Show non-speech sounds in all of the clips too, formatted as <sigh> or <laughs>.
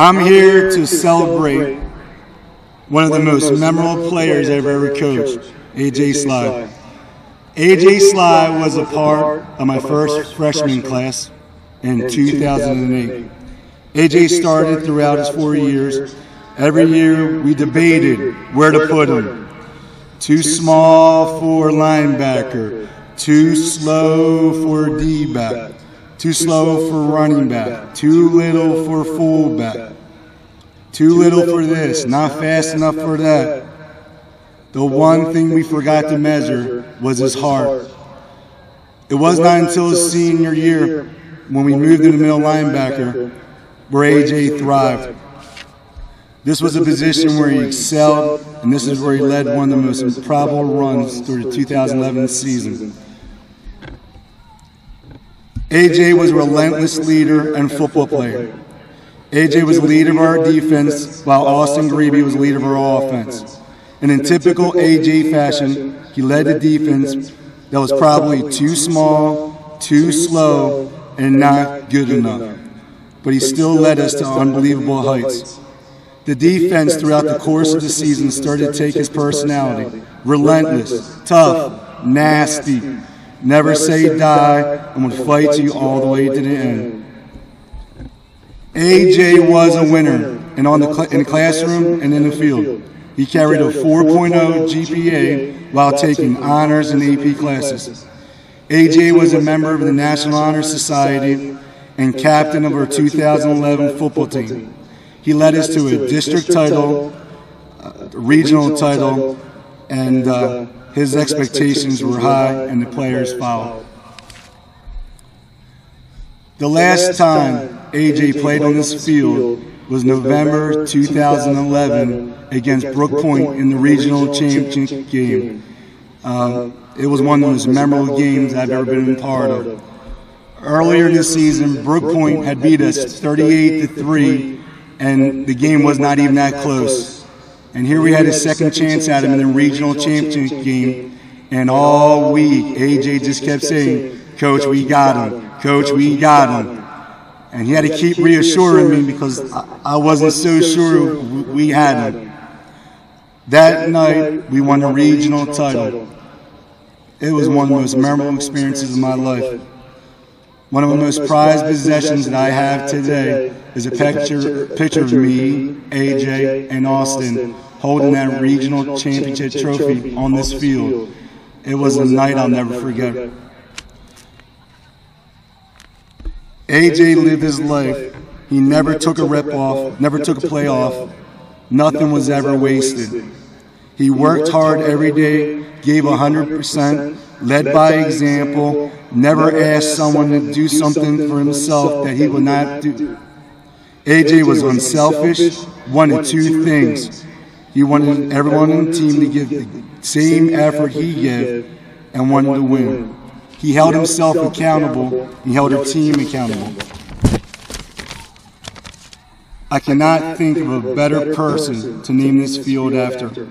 I'm here to celebrate one of the most memorable players I've ever coached, AJ Slye. AJ Slye was a part of my first freshman class in 2008. AJ started throughout his four years. Every year we debated where to put him. Too small for linebacker, too slow for D-back, too slow for running back, too little for fullback, too little for this, not fast enough for that. The one thing we forgot to measure was his heart. It was not until his senior year when we moved him to the middle linebacker where AJ thrived. This was a position where he excelled, and this is where he led one of the most improbable runs through the 2011 season. AJ was a relentless leader and football player. AJ was leader of our defense, while Austin Grebe was leader of our offense. And in typical AJ fashion, he led the defense that was probably too small, too slow, and not good enough. But he still led us to unbelievable heights. The defense throughout the course of the season started to take his personality relentless, tough, nasty, never say die, and would fight you all the way to the end. AJ was a winner and on the cl- in the classroom and in the field. He carried a 4.0 GPA while taking honors and AP classes. AJ was a member of the National Honor Society and captain of our 2011 football team. He led us to a district title, a regional title, and uh, his expectations were high and the players followed. The last time AJ played on this field was November 2011 against Brooke Point in the regional championship game. Um, it was one of the most memorable games I've ever been a part of. Earlier this season, Brooke Point had beat us 38 to 3, and the game was not even that close. And here we had a second chance at him in the regional championship game, and all week AJ just kept saying, Coach, we got him. Coach, we got him. And he had to keep reassuring me because I wasn't so sure we had him. That night, we won a regional title. It was one of the most memorable experiences of my life. One of the most prized possessions that I have today is a picture, picture of me, AJ, and Austin holding that regional championship trophy on this field. It was a night I'll never forget. AJ lived his life. He never took a rep off, never took a play off. Nothing was ever wasted. He worked hard every day, gave 100%, led by example, never asked someone to do something for himself that he would not do. AJ was unselfish, wanted two things. He wanted everyone on the team to give the same effort he gave and wanted to win. He held himself accountable. He held her team accountable. I cannot think of a better person to name this field after.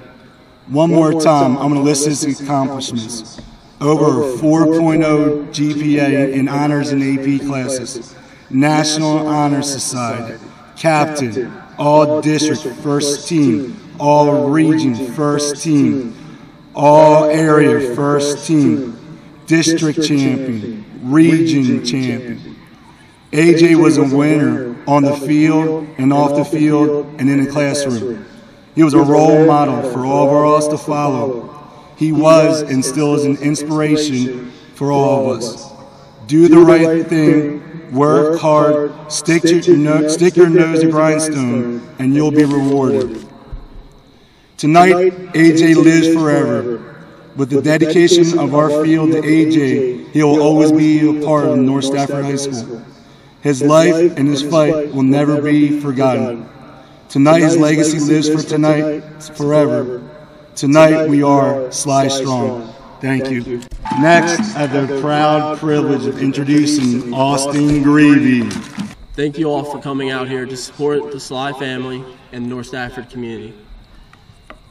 One more time, I'm going to list his accomplishments. Over 4.0 GPA in honors and AP classes. National Honor Society. Captain. All district first team. All region first team. All area first team district champion, region champion. AJ was a winner on the field and off the field and in the classroom. He was a role model for all of us to follow. He was and still is an inspiration for all of us. Do the right thing, work hard, stick, your, no, stick your nose to grindstone, and you'll be rewarded. Tonight, AJ lives forever. With the dedication of our field to AJ, he will always be a part of North Stafford High School. His life and his fight will never be forgotten. Tonight, his legacy lives for tonight, forever. Tonight, we are Slye Strong. Thank you. Next, I have the proud privilege of introducing Austin Grebe. Thank you all for coming out here to support the Slye family and the North Stafford community.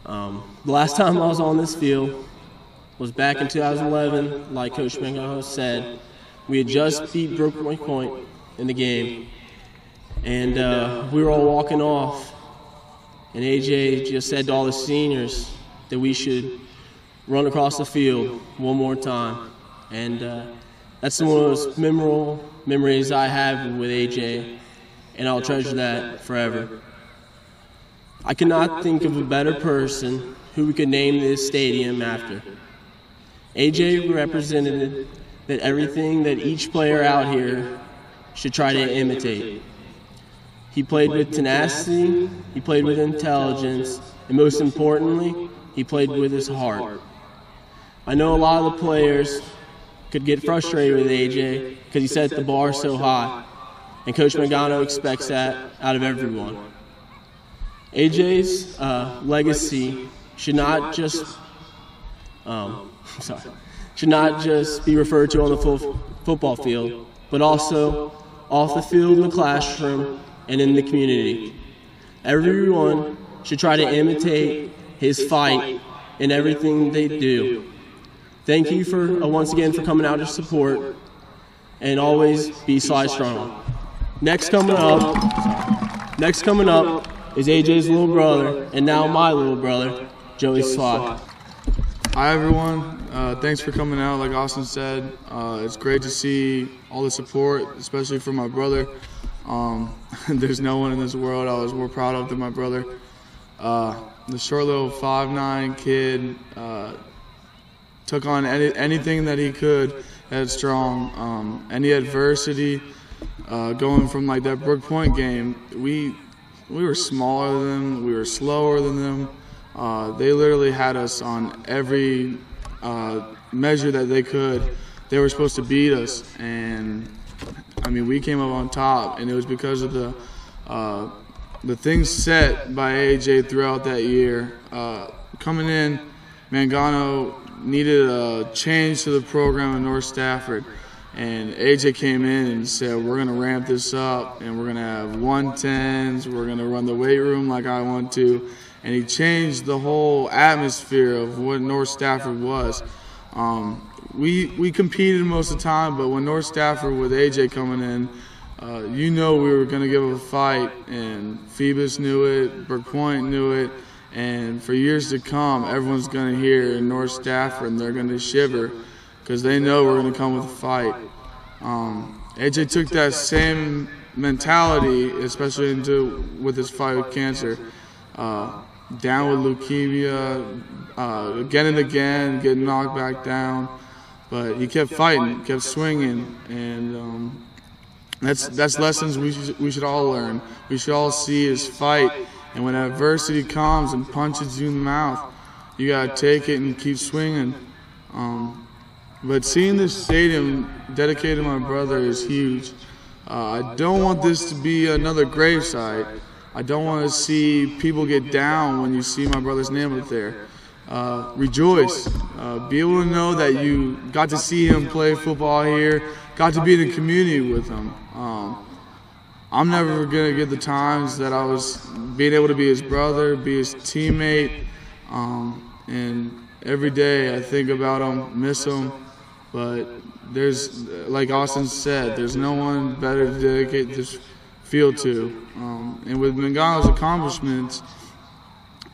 Um, the last time I was on this field, was back in 2011, like Coach Mengo said. We had just beat Brooke Point in the game, And uh, we were all walking off, and AJ just said to all the seniors that we should run across the field one more time. And uh, that's the most memorable memories I have with AJ, and I'll treasure that forever. I cannot think of a better person who we could name this stadium after. AJ represented that everything that each player out here should try to imitate. He played with tenacity, he played with intelligence, and most importantly, he played with his heart. I know a lot of the players could get frustrated with AJ because he set the bar so high, and Coach Mangano expects that out of everyone. AJ's uh, legacy should not just um, <laughs> sorry, should not just be referred to on the full football field, but also off the field in the classroom and in the community. Everyone should try to imitate his fight in everything they do. Thank you for uh, once again for coming out to support, and always be Slye Strong. Next coming up, next coming up is AJ's little brother, and now my little brother, Joey Slye. Hi everyone, uh, thanks for coming out. Like Austin said, uh, it's great to see all the support, especially for my brother. Um, <laughs> there's no one in this world I was more proud of than my brother. Uh, the short little five nine kid uh, took on any, anything that he could at strong. Um, any adversity, uh, going from like that Brooke Point game, we we were smaller than them, we were slower than them. Uh, they literally had us on every uh, measure that they could. They were supposed to beat us, and I mean we came up on top, and it was because of the uh, the things set by AJ throughout that year. Uh, coming in, Mangano needed a change to the program in North Stafford. And AJ came in and said, We're going to ramp this up and we're going to have 110s. We're going to run the weight room like I want to and he changed the whole atmosphere of what North Stafford was. Um, we we competed most of the time, but when North Stafford with AJ coming in, uh, you know we were going to give him a fight, and Phoebus knew it, Brooke knew it, and for years to come, everyone's going to hear North Stafford, and they're going to shiver because they know we're going to come with a fight. Um, AJ took that same mentality, especially into with his fight with cancer. Uh, down with leukemia, uh, again and again, getting knocked back down. But he kept fighting, kept swinging, and um, that's that's lessons we should, we should all learn. We should all see his fight, and when adversity comes and punches you in the mouth, you gotta take it and keep swinging. Um, but seeing this stadium dedicated to my brother is huge. Uh, I don't want this to be another gravesite. I don't want to see people get down when you see my brother's name up there. Uh, rejoice. Uh, be able to know that you got to see him play football here, got to be in the community with him. Um, I'm never going to get the times that I was being able to be his brother, be his teammate. Um, and every day I think about him, miss him. But there's, like Austin said, there's no one better to dedicate this field to. Um, and with Mangano's accomplishments,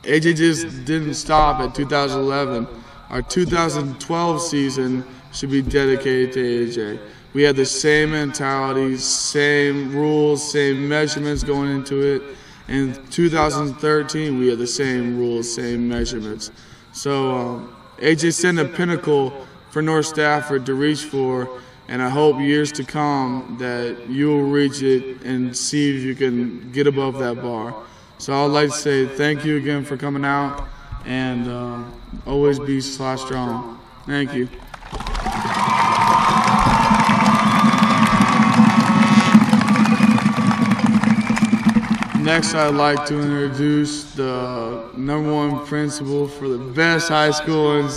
AJ just didn't stop at 2011. Our 2012 season should be dedicated to AJ. We had the same mentality, same rules, same measurements going into it. In 2013, we had the same rules, same measurements. So um, AJ set a pinnacle for North Stafford to reach for and I hope years to come that you will reach it and see if you can get above that bar. So I'd like to say thank you again for coming out and uh, always be Slye Strong. Thank you. Next, I'd like to introduce the number one principal for the best high school in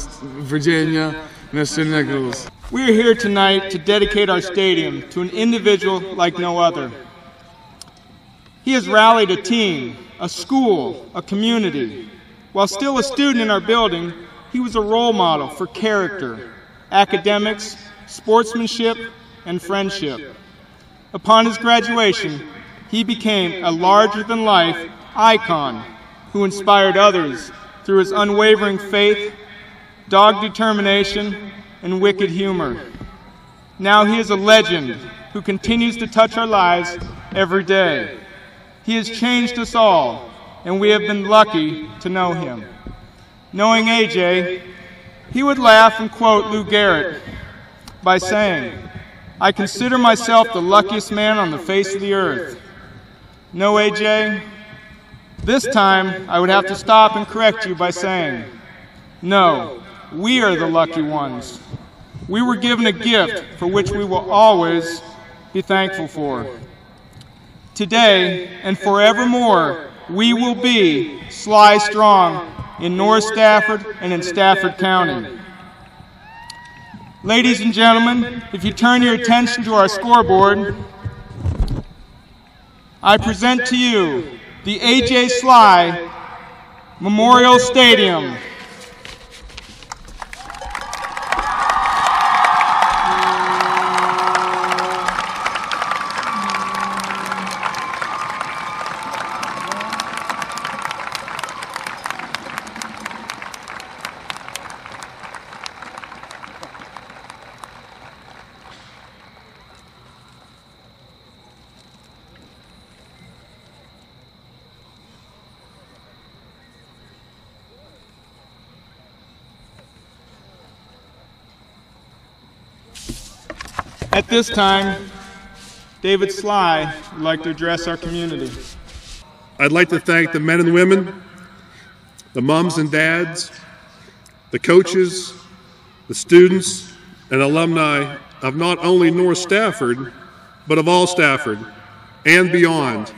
Virginia, Mr. Nichols. We are here tonight to dedicate our stadium to an individual like no other. He has rallied a team, a school, a community. While still a student in our building, he was a role model for character, academics, sportsmanship, and friendship. Upon his graduation, he became a larger than life icon who inspired others through his unwavering faith, dogged determination, and wicked humor. Now he is a legend who continues to touch our lives every day. He has changed us all, and we have been lucky to know him. Knowing AJ, he would laugh and quote Lou Gehrig by saying, I consider myself the luckiest man on the face of the earth. No, AJ, this time I would have to stop and correct you by saying, No, we are the lucky ones. We were given a gift for which we will always be thankful for. Today and forevermore, we will be Slye Strong in North Stafford and in Stafford County. Ladies and gentlemen, if you turn your attention to our scoreboard, I present to you the A.J. Slye Memorial Stadium. At this time, David Slye would like to address our community. I'd like to thank the men and women, the moms and dads, the coaches, the students, and alumni of not only North Stafford, but of all Stafford and beyond.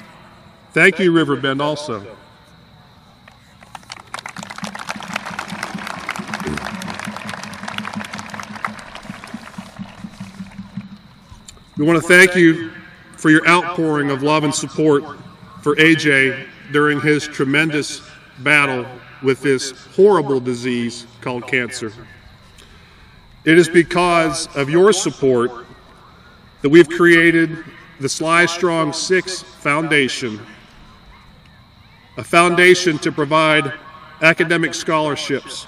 Thank you, Riverbend, also. We want to thank you for your outpouring of love and support for AJ during his tremendous battle with this horrible disease called cancer. It is because of your support that we've created the Slye Strong 6 Foundation, a foundation to provide academic scholarships,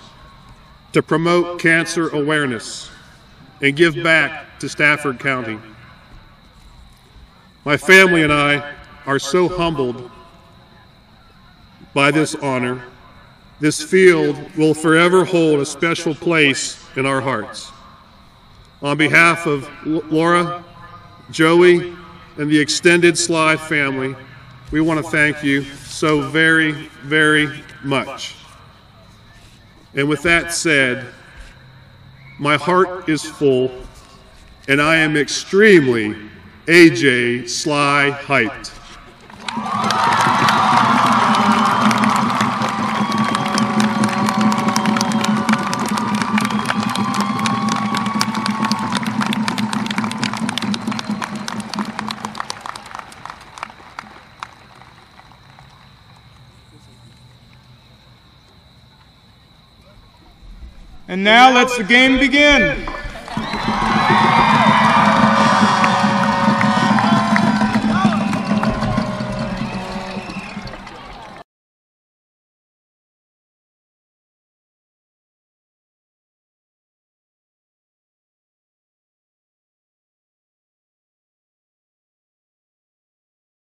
to promote cancer awareness, and give back to Stafford County. My family and I are so humbled by this honor. This field will forever hold a special place in our hearts. On behalf of Laura, Joey, and the extended Slye family, we want to thank you so very, very much. And with that said, my heart is full, and I am extremely AJ Slye Height. And now let's the game begin.